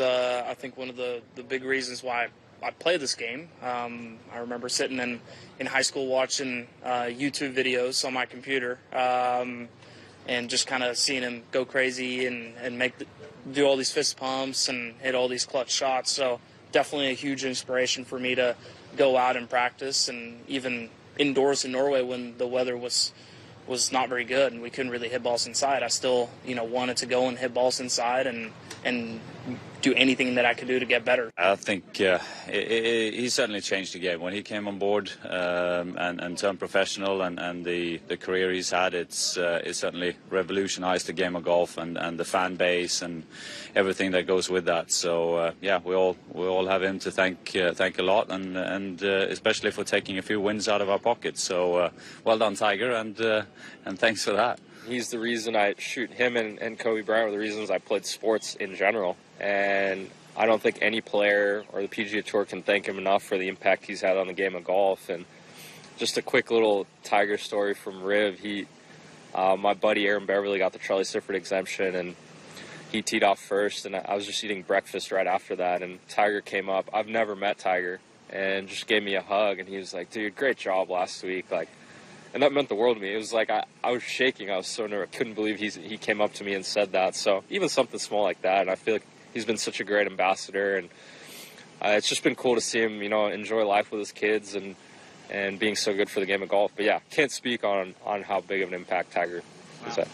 uh, I think, one of the, the big reasons why I play this game. Um, I remember sitting in, in high school watching uh, YouTube videos on my computer um, and just kind of seeing him go crazy and, and make the, do all these fist pumps and hit all these clutch shots. So definitely a huge inspiration for me to go out and practice and even indoors in Norway when the weather was was not very good and we couldn't really hit balls inside. I still, you know, wanted to go and hit balls inside and and do anything that I could do to get better. I think uh, it, it, he certainly changed the game when he came on board um, and, and, turned professional, and, and the, the career he's had. It's uh, it certainly revolutionized the game of golf and, and the fan base and everything that goes with that. So uh, yeah, we all we all have him to thank uh, thank a lot, and and uh, especially for taking a few wins out of our pockets. So uh, well done, Tiger, and and thanks for that. He's the reason I shoot him and, and Kobe Bryant were the reasons I played sports in general. And I don't think any player or the PGA Tour can thank him enough for the impact he's had on the game of golf. And just a quick little Tiger story from Riv. He, uh, my buddy Aaron Beverly got the Charlie Sifford exemption, and he teed off first. And I was just eating breakfast right after that, and Tiger came up. I've never met Tiger, and just gave me a hug, and he was like, "Dude, great job last week." Like and that meant the world to me. It was like I, I was shaking. I was so nervous. I couldn't believe he's, he came up to me and said that. So even something small like that, and I feel like he's been such a great ambassador, and uh, it's just been cool to see him, you know, enjoy life with his kids and and being so good for the game of golf. But yeah, can't speak on on how big of an impact Tiger wow. is at.